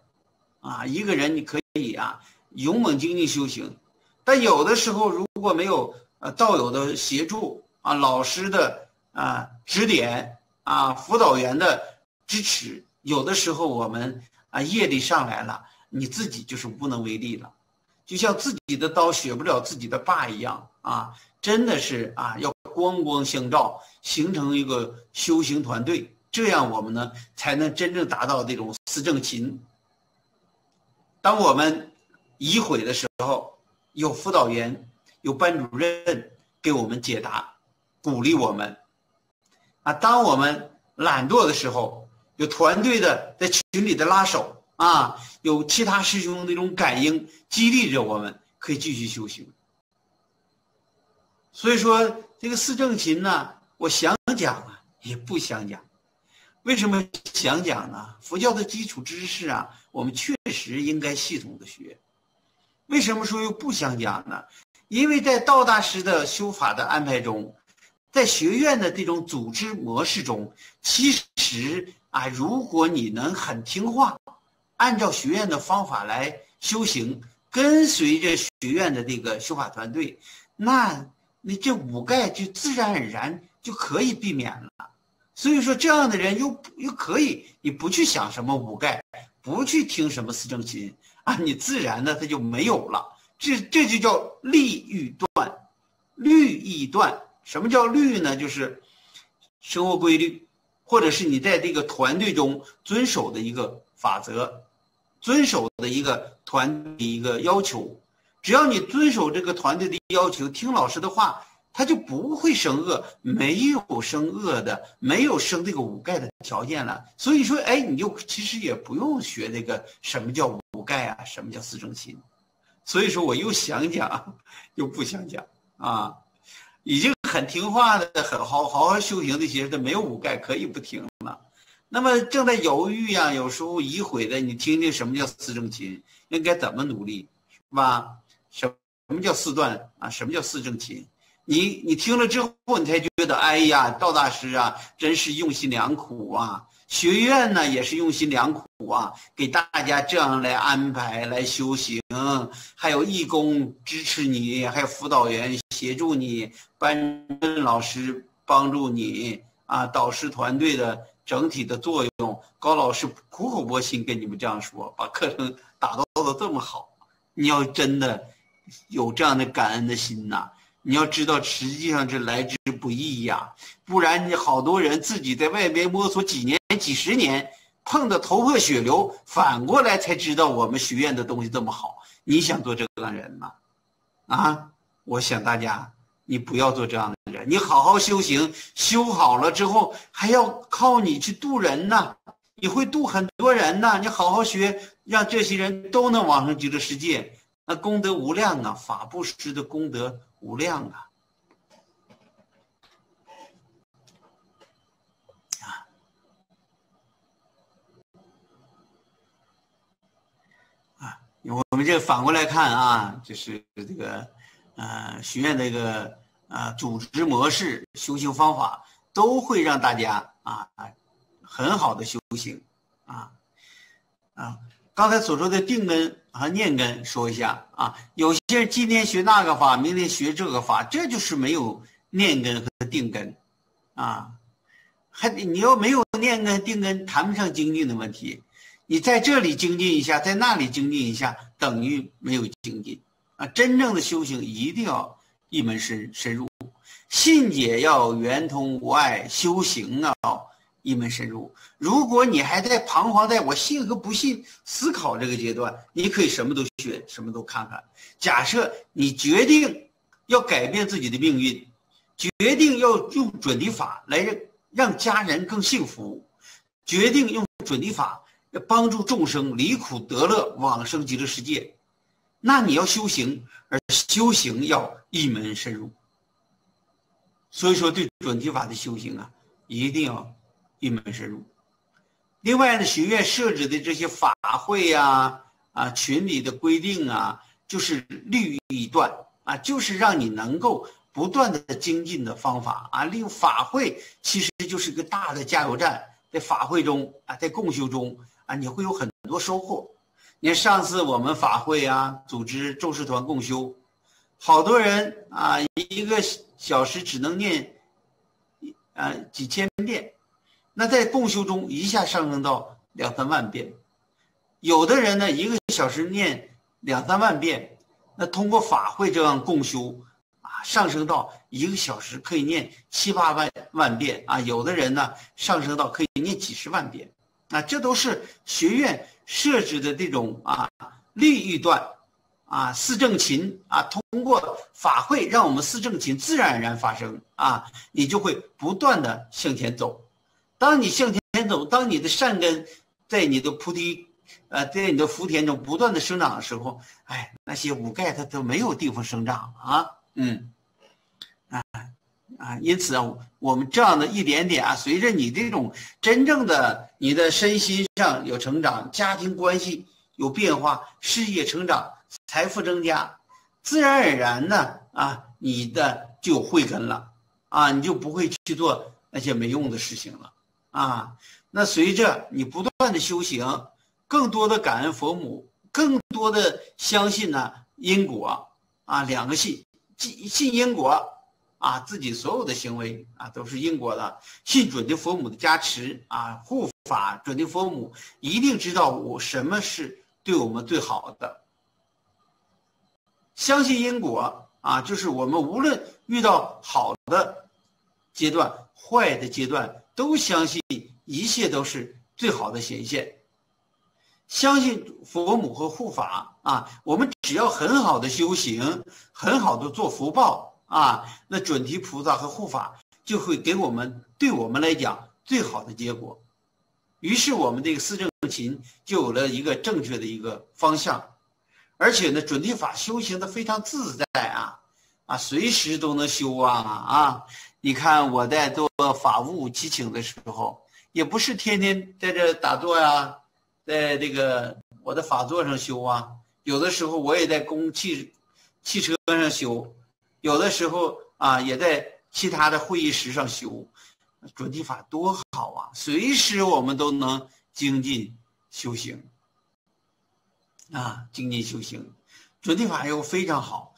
啊，一个人你可以啊勇猛精进修行，但有的时候如果没有。呃，道友的协助啊，老师的啊指点啊，辅导员的支持，有的时候我们啊业力上来了，你自己就是无能为力了，就像自己的刀削不了自己的把一样啊，真的是啊，要光光相照，形成一个修行团队，这样我们呢才能真正达到这种四正勤。当我们已毁的时候，有辅导员。有班主任给我们解答，鼓励我们。啊，当我们懒惰的时候，有团队的在群里的拉手啊，有其他师兄那种感应激励着我们，可以继续修行。所以说，这个四正勤呢，我想讲啊，也不想讲。为什么想讲呢？佛教的基础知识啊，我们确实应该系统的学。为什么说又不想讲呢？因为在道大师的修法的安排中，在学院的这种组织模式中，其实啊，如果你能很听话，按照学院的方法来修行，跟随着学院的这个修法团队，那你这五盖就自然而然就可以避免了。所以说，这样的人又又可以，你不去想什么五盖，不去听什么四正心啊，你自然的他就没有了。这这就叫利欲断，律易断。什么叫律呢？就是生活规律或者是你在这个团队中遵守的一个法则，遵守的一个团的一个要求。只要你遵守这个团队的要求，听老师的话，他就不会生恶，没有生恶的，没有生这个五盖的条件了。所以说，哎，你就其实也不用学这个什么叫五盖啊，什么叫四正心。所以说，我又想讲，又不想讲啊，已经很听话的，很好好好修行的些，他没有五盖可以不听了。那么正在犹豫呀，有时候疑悔的，你听听什么叫四正勤，应该怎么努力，是吧？什什么叫四段啊？什么叫四正勤？你你听了之后，你才觉得，哎呀，道大师啊，真是用心良苦啊！学院呢也是用心良苦啊，给大家这样来安排来修行，还有义工支持你，还有辅导员协助你，班主任老师帮助你啊，导师团队的整体的作用。高老师苦口婆心跟你们这样说，把课程打造的这么好，你要真的有这样的感恩的心呐。你要知道，实际上这来之不易呀，不然你好多人自己在外边摸索几年、几十年，碰得头破血流，反过来才知道我们学院的东西这么好。你想做这样人吗？啊，我想大家，你不要做这样的人，你好好修行，修好了之后还要靠你去渡人呐，你会渡很多人呐，你好好学，让这些人都能往上极乐世界，那功德无量啊，法布施的功德。无量啊！啊啊我们这反过来看啊，就是这个呃学院这个啊组织模式、修行方法，都会让大家啊很好的修行啊啊。刚才所说的定根和念根，说一下啊。有些人今天学那个法，明天学这个法，这就是没有念根和定根，啊，还你要没有念根定根，谈不上精进的问题。你在这里精进一下，在那里精进一下，等于没有精进啊。真正的修行一定要一门深深入，信解要圆通无碍，修行啊。一门深入。如果你还在彷徨在我信和不信思考这个阶段，你可以什么都学，什么都看看。假设你决定要改变自己的命运，决定要用准提法来让让家人更幸福，决定用准提法要帮助众生离苦得乐，往生极乐世界，那你要修行，而修行要一门深入。所以说，对准提法的修行啊，一定要。一门深入。另外呢，学院设置的这些法会呀、啊群里的规定啊，就是律一段啊，就是让你能够不断的精进的方法啊。利用法会其实就是一个大的加油站，在法会中啊，在共修中啊，你会有很多收获。你看上次我们法会啊，组织众师团共修，好多人啊，一个小时只能念啊几千遍。那在共修中一下上升到两三万遍，有的人呢一个小时念两三万遍，那通过法会这样共修，啊上升到一个小时可以念七八万万遍啊，有的人呢上升到可以念几十万遍，啊这都是学院设置的这种啊利益段，啊四正勤啊通过法会让我们四正勤自然而然发生啊，你就会不断的向前走。当你向前走，当你的善根在你的菩提，呃，在你的福田中不断的生长的时候，哎，那些五盖它都没有地方生长啊，嗯，啊啊，因此啊，我们这样的一点点啊，随着你这种真正的你的身心上有成长，家庭关系有变化，事业成长，财富增加，自然而然的啊，你的就有慧根了。啊，你就不会去做那些没用的事情了。啊，那随着你不断的修行，更多的感恩佛母，更多的相信呢因果啊，两个信，信信因果啊，自己所有的行为啊都是因果的，信准的佛母的加持啊护法，准的佛母一定知道我什么是对我们最好的，相信因果啊，就是我们无论遇到好的阶段、坏的阶段。都相信一切都是最好的显现，相信佛母和护法啊。我们只要很好的修行，很好的做福报啊，那准提菩萨和护法就会给我们，对我们来讲最好的结果。于是我们这个四正勤就有了一个正确的一个方向，而且呢，准提法修行的非常自在啊，啊，随时都能修啊啊！你看我在做法务祈请的时候，也不是天天在这打坐呀，在这个我的法座上修啊，有的时候我也在公汽汽车上修，有的时候啊也在其他的会议室上修。准提法多好啊！随时我们都能精进修行啊，精进修行。准提法又非常好，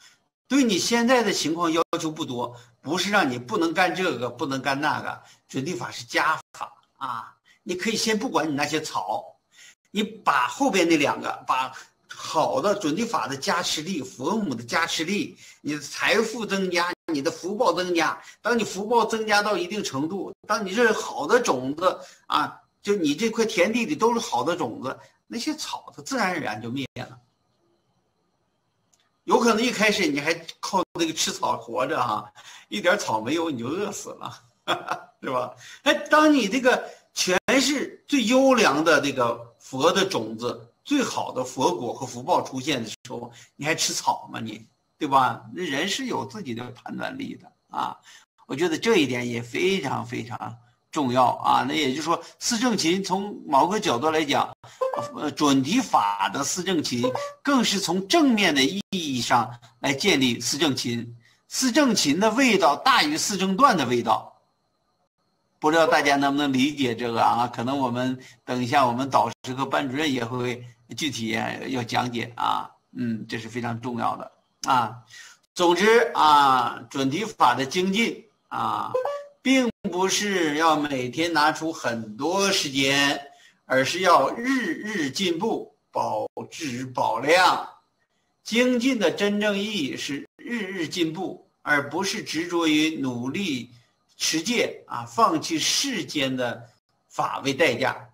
对你现在的情况要求不多，不是让你不能干这个，不能干那个。准提法是加法啊，你可以先不管你那些草，你把后边那两个把。好的准提法的加持力，佛母的加持力，你的财富增加，你的福报增加。当你福报增加到一定程度，当你这好的种子啊，就你这块田地里都是好的种子，那些草它自然而然就灭了。有可能一开始你还靠那个吃草活着哈，一点草没有你就饿死了，是吧？哎，当你这个全是最优良的这个佛的种子。最好的佛果和福报出现的时候，你还吃草吗？你，对吧？那人是有自己的判断力的啊。我觉得这一点也非常非常重要啊。那也就是说，四正勤从某个角度来讲，呃，准提法的四正勤，更是从正面的意义上来建立四正勤。四正勤的味道大于四正断的味道。不知道大家能不能理解这个啊？可能我们等一下，我们导师和班主任也会。具体要讲解啊，嗯，这是非常重要的啊。总之啊，准提法的精进啊，并不是要每天拿出很多时间，而是要日日进步，保质保量。精进的真正意义是日日进步，而不是执着于努力持戒啊，放弃世间的法为代价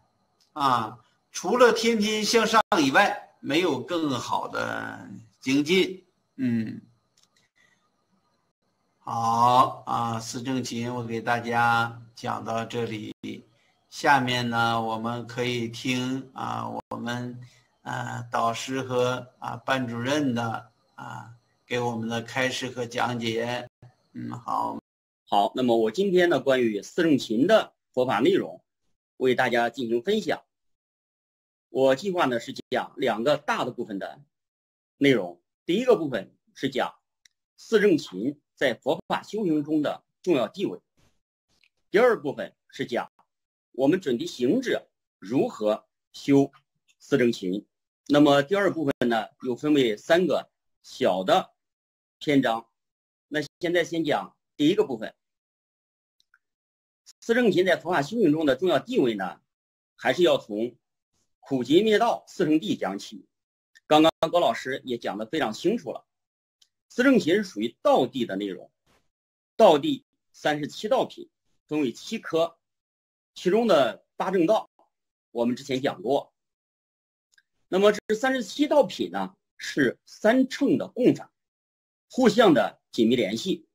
啊。除了天天向上以外，没有更好的精进。嗯，好啊，四正勤，我给大家讲到这里。下面呢，我们可以听啊，我们啊导师和啊班主任的啊给我们的开示和讲解。嗯，好，
好。那么我今天呢，关于四正勤的佛法内容，为大家进行分享。我计划呢是讲两个大的部分的内容。第一个部分是讲四正勤在佛法修行中的重要地位。第二部分是讲我们准提行者如何修四正勤。那么第二部分呢又分为三个小的篇章。那现在先讲第一个部分，四正勤在佛法修行中的重要地位呢，还是要从。苦集灭道四圣谛讲起，刚刚高老师也讲的非常清楚了。四正勤属于道地的内容，道地三十七道品分为七科，其中的八正道我们之前讲过。那么这三十七道品呢，是三乘的共法，互相的紧密联系，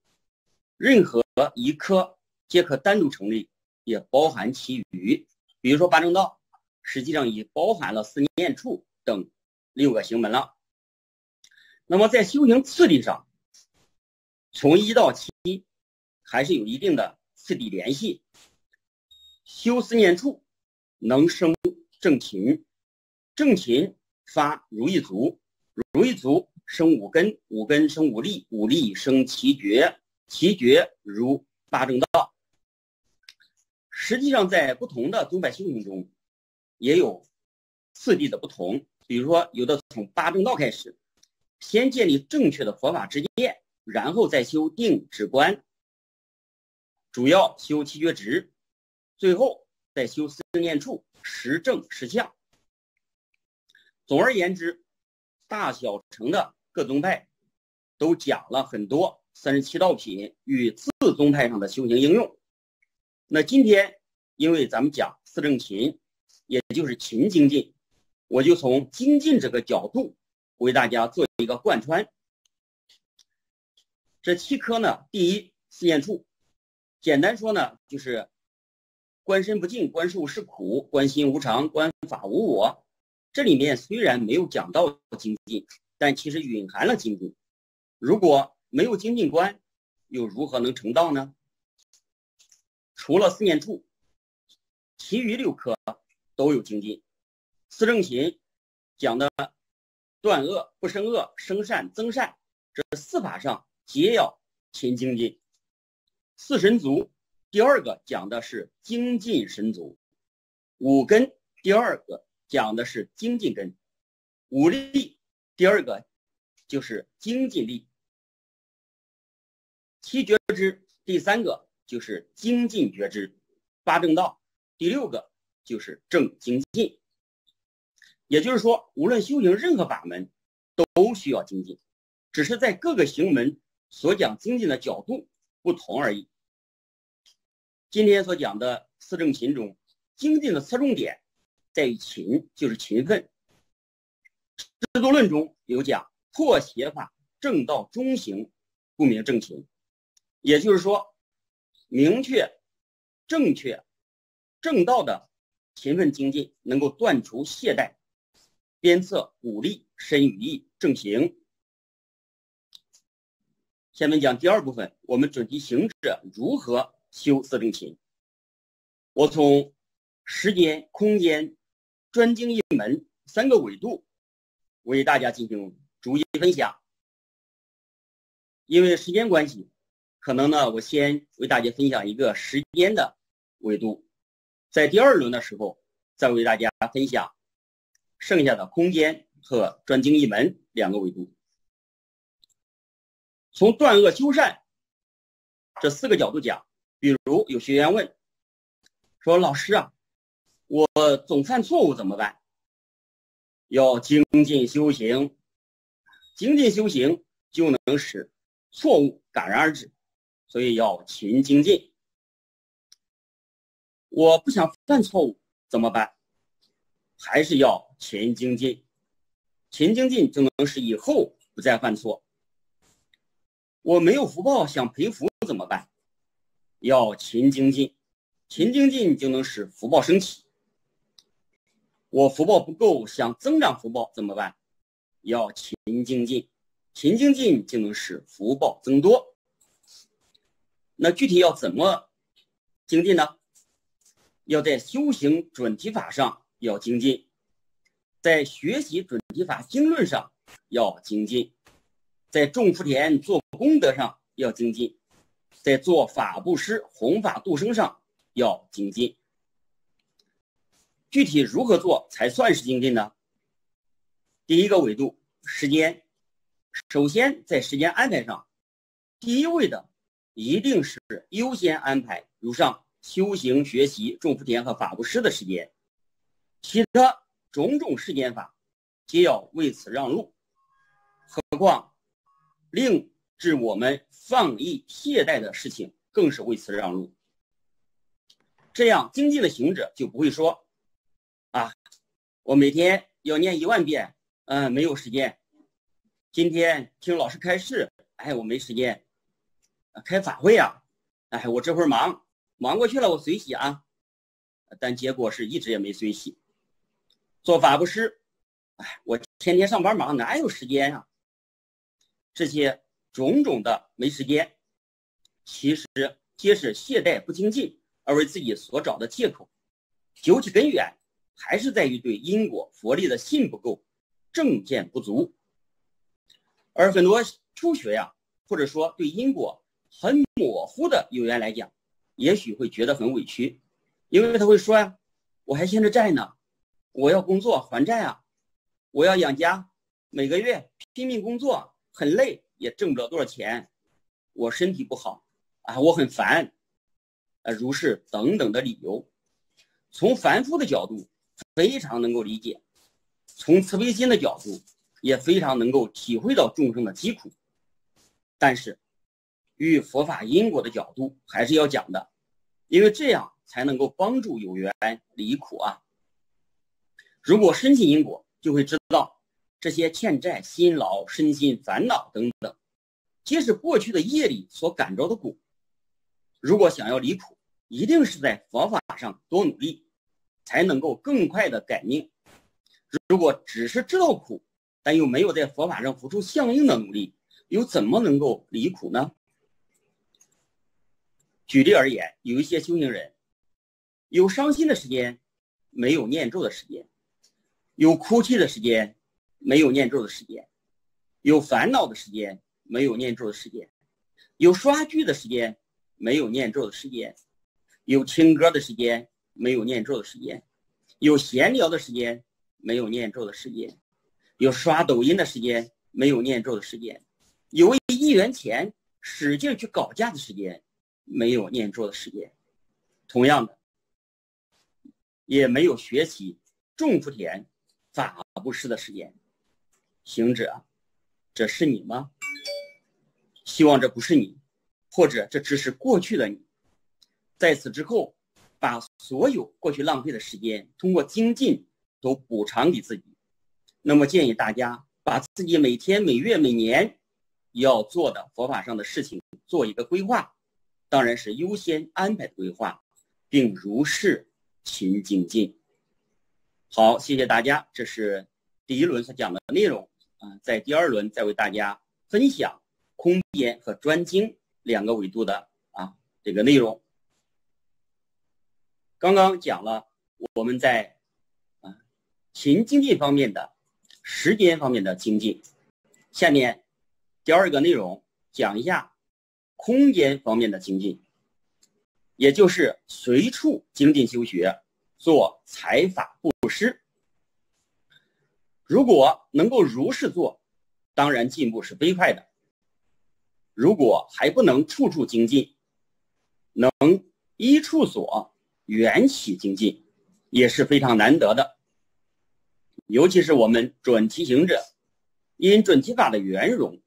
任何一科皆可单独成立，也包含其余。比如说八正道。实际上已包含了四念处等六个行门了。那么在修行次第上，从一到七还是有一定的次第联系。修四念处能生正勤，正勤发如意足，如意足生五根，五根生五力，五力生七觉，七觉如八正道。实际上，在不同的宗派修行中，也有次第的不同，比如说，有的从八正道开始，先建立正确的佛法之见，然后再修定止观，主要修七觉值，最后再修四念处，实正实相。总而言之，大小乘的各宗派都讲了很多三十七道品与自宗派上的修行应用。那今天因为咱们讲四正勤，也就是勤精进，我就从精进这个角度为大家做一个贯穿。这七科呢，第一四念处，简单说呢，就是观身不净，观受是苦，观心无常，观法无我。这里面虽然没有讲到精进，但其实蕴含了精进。如果没有精进观，又如何能成道呢？除了四念处，其余六科都有精进。四正勤讲的断恶、不生恶、生善、增善，这四法上皆要勤精进。四神足第二个讲的是精进神足，五根第二个。讲的是精进根，五力第二个就是精进力，七觉知第三个就是精进觉知，八正道第六个就是正精进。也就是说，无论修行任何法门，都需要精进，只是在各个行门所讲精进的角度不同而已。今天所讲的四正勤中，精进的侧重点。在于勤，就是勤奋。制度论中有讲破邪法正道中行，不明正勤。也就是说，明确、正确、正道的勤奋精进，能够断除懈怠，鞭策鼓励身与意正行。下面讲第二部分，我们准提行者如何修四正勤。我从时间、空间。专精一门三个维度，为大家进行逐一分享。因为时间关系，可能呢，我先为大家分享一个时间的维度，在第二轮的时候，再为大家分享剩下的空间和专精一门两个维度。从断恶修善这四个角度讲，比如有学员问说：“老师啊。”我总犯错误怎么办？要精进修行，精进修行就能使错误戛然而止，所以要勤精进。我不想犯错误怎么办？还是要勤精进，勤精进就能使以后不再犯错。我没有福报想培福怎么办？要勤精进，勤精进就能使福报升起。我福报不够，想增长福报怎么办？要勤精进，勤精进就能使福报增多。那具体要怎么精进呢？要在修行准提法上要精进，在学习准提法经论上要精进，在种福田做功德上要精进，在做法布施弘法度生上要精进。具体如何做才算是精进呢？第一个维度，时间。首先在时间安排上，第一位的一定是优先安排如上修行、学习、种福田和法布施的时间，其他种种世间法皆要为此让路。何况令致我们放逸懈怠的事情，更是为此让路。这样精进的行者就不会说。啊，我每天要念一万遍，嗯，没有时间。今天听老师开示，哎，我没时间。开法会啊，哎，我这会儿忙，忙过去了，我随喜啊。但结果是一直也没随喜。做法布施，哎，我天天上班忙，哪有时间呀？这些种种的没时间，其实皆是懈怠不精进而为自己所找的借口。究其根源。还是在于对因果佛力的信不够，正见不足。而很多初学呀，或者说对因果很模糊的有缘来讲，也许会觉得很委屈，因为他会说呀：“我还欠着债呢，我要工作还债啊，我要养家，每个月拼命工作很累，也挣不了多少钱，我身体不好啊，我很烦，啊，如是等等的理由。从凡夫的角度。非常能够理解，从慈悲心的角度，也非常能够体会到众生的疾苦。但是，与佛法因果的角度还是要讲的，因为这样才能够帮助有缘离苦啊。如果深信因果，就会知道这些欠债、辛劳、身心烦恼等等，皆是过去的业力所感召的果。如果想要离苦，一定是在佛法上多努力，才能够更快的改命。如果只是知道苦，但又没有在佛法上付出相应的努力，又怎么能够离苦呢？举例而言，有一些修行人，有伤心的时间，没有念咒的时间；有哭泣的时间，没有念咒的时间；有烦恼的时间，没有念咒的时间；有刷剧的时间，没有念咒的时间；有听歌的时间，没有念咒的时间；有闲聊的时间，没有念咒的时间；有刷抖音的时间，没有念咒的时间；有一元钱使劲去搞价的时间。没有念咒的时间，同样的，也没有学习种福田、法布施的时间。行者，这是你吗？希望这不是你，或者这只是过去的你。在此之后，把所有过去浪费的时间，通过精进都补偿给自己。那么建议大家把自己每天、每月、每年要做的佛法上的事情做一个规划。当然是优先安排规划，并如是勤精进。好，谢谢大家，这是第一轮所讲的内容啊。在第二轮再为大家分享空间和专精两个维度的啊这个内容。刚刚讲了我们在啊勤精进方面的时间方面的精进，下面第二个内容讲一下。空间方面的精进，也就是随处精进修学，做财法布施。如果能够如是做，当然进步是飞快的。如果还不能处处精进，能一处所缘起精进，也是非常难得的。尤其是我们准提行者，因准提法的圆融。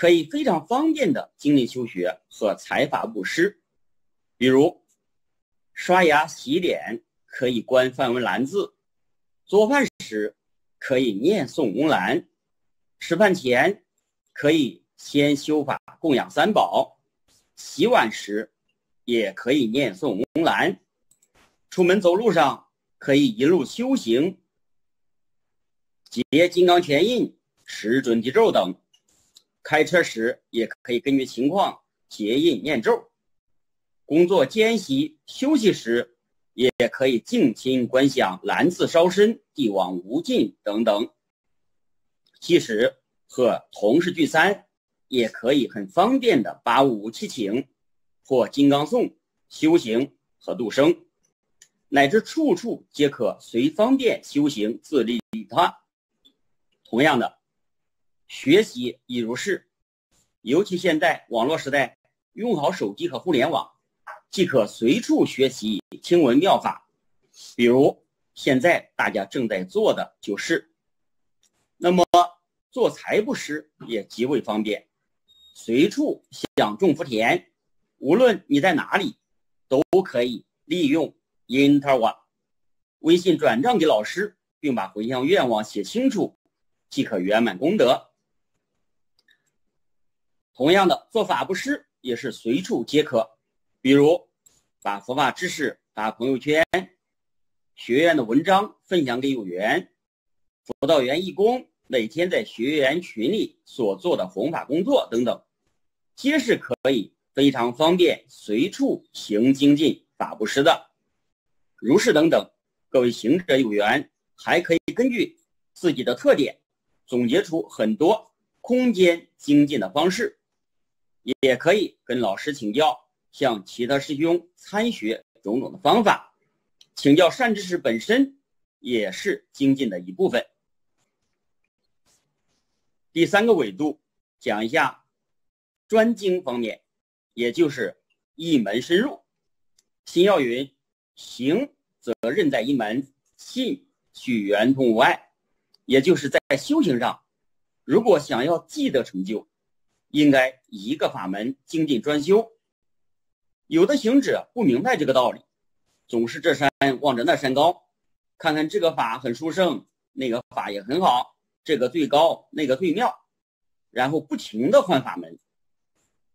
可以非常方便的精进修学和财法布施，比如刷牙洗脸可以观梵文蓝字，做饭时可以念诵翁兰，吃饭前可以先修法供养三宝，洗碗时也可以念诵翁兰，出门走路上可以一路修行，结金刚拳印、持准提咒等。开车时也可以根据情况结印念咒，工作间隙休息时也可以静心观想蓝字烧身、地往无尽等等。其实和同事聚餐也可以很方便的把五七请或金刚颂修行和度生，乃至处处皆可随方便修行自利利他。同样的。学习已如是，尤其现在网络时代，用好手机和互联网，即可随处学习听闻妙法。比如现在大家正在做的就是，那么做财布施也极为方便，随处想种福田，无论你在哪里，都可以利用 Interwa 微信转账给老师，并把回向愿望写清楚，即可圆满功德。同样的，做法布施也是随处皆可，比如把佛法知识发朋友圈，学院的文章分享给有缘，辅导员义工每天在学员群里所做的弘法工作等等，皆是可以非常方便随处行精进法布施的。如是等等，各位行者有缘，还可以根据自己的特点，总结出很多空间精进的方式。也可以跟老师请教，向其他师兄参学种种的方法，请教善知识本身也是精进的一部分。第三个维度讲一下专精方面，也就是一门深入。心要云：行则任在一门，信须圆通无碍。也就是在修行上，如果想要既得成就。应该一个法门精进专修，有的行者不明白这个道理，总是这山望着那山高，看看这个法很殊胜，那个法也很好，这个最高，那个最妙，然后不停的换法门，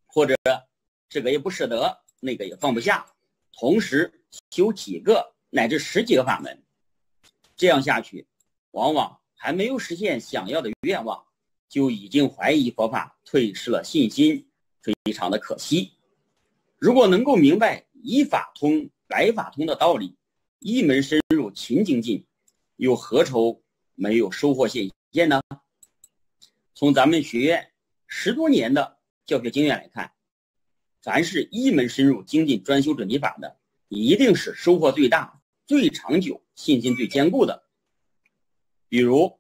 或者这个也不舍得，那个也放不下，同时修几个乃至十几个法门，这样下去，往往还没有实现想要的愿望，就已经怀疑佛法，退失了信心，非常的可惜。如果能够明白一法通。百法通的道理，一门深入勤精进，又何愁没有收获显现呢？从咱们学院十多年的教学经验来看，凡是一门深入精进专修准提法的，一定是收获最大、最长久、信心最坚固的。比如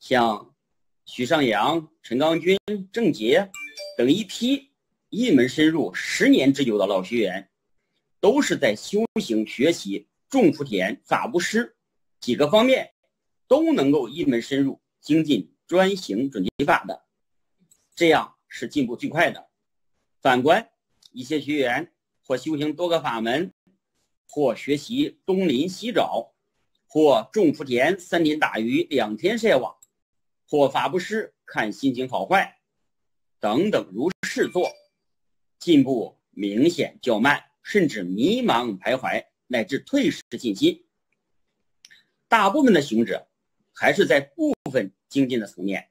像许尚阳、陈刚军、郑杰等一批一门深入十年之久的老学员。都是在修行、学习、种福田、法布施几个方面，都能够一门深入精进专行准提法的，这样是进步最快的。反观一些学员，或修行多个法门，或学习东临西找，或种福田三天打鱼两天晒网，或法布施看心情好坏，等等如是做，进步明显较慢。甚至迷茫徘徊，乃至退失信心。大部分的行者还是在部分精进的层面，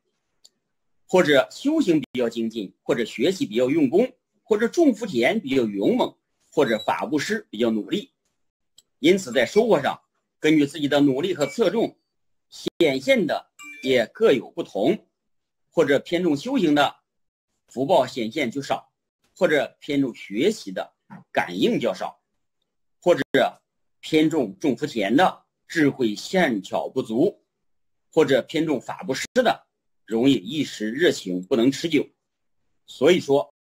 或者修行比较精进，或者学习比较用功，或者种福田比较勇猛，或者法布施比较努力。因此，在收获上，根据自己的努力和侧重，显现的也各有不同。或者偏重修行的，福报显现就少；或者偏重学习的。感应较少，或者偏重种福田的智慧线巧不足，或者偏重法布施的，容易一时热情不能持久。所以说，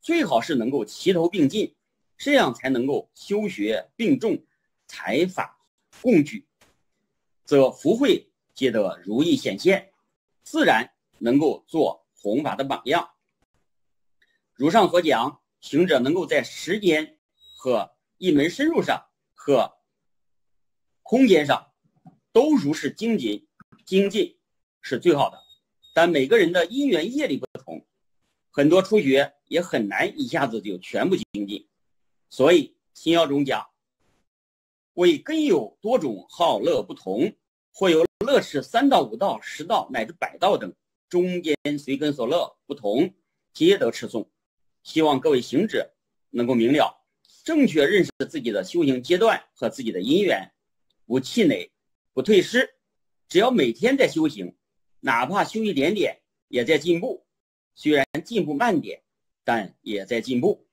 最好是能够齐头并进，这样才能够修学并重，财法共举，则福慧皆得如意显现，自然能够做弘法的榜样。如上所讲。行者能够在时间和一门深入上和空间上都如是精进精进是最好的，但每个人的因缘业力不同，很多初学也很难一下子就全部精进。所以心要中讲，为根有多种好乐不同，或有乐持三道、五道、十道乃至百道等，中间随根所乐不同，皆得持诵。希望各位行者能够明了，正确认识自己的修行阶段和自己的因缘，不气馁，不退失。只要每天在修行，哪怕修一点点，也在进步。虽然进步慢点，但也在进步。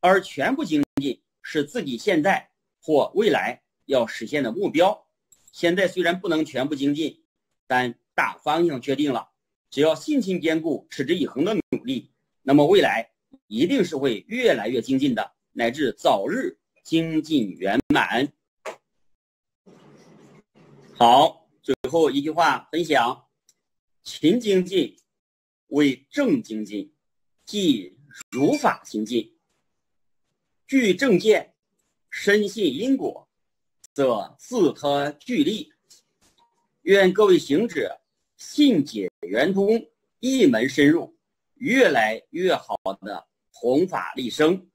而全部精进是自己现在或未来要实现的目标。现在虽然不能全部精进，但大方向确定了。只要信心坚固，持之以恒的努力，那么未来。一定是会越来越精进的，乃至早日精进圆满。好，最后一句话分享：勤精进为正精进，即如法精进。具正见，深信因果，则自他具利。愿各位行者信解圆通，一门深入，越来越好的。弘法利生。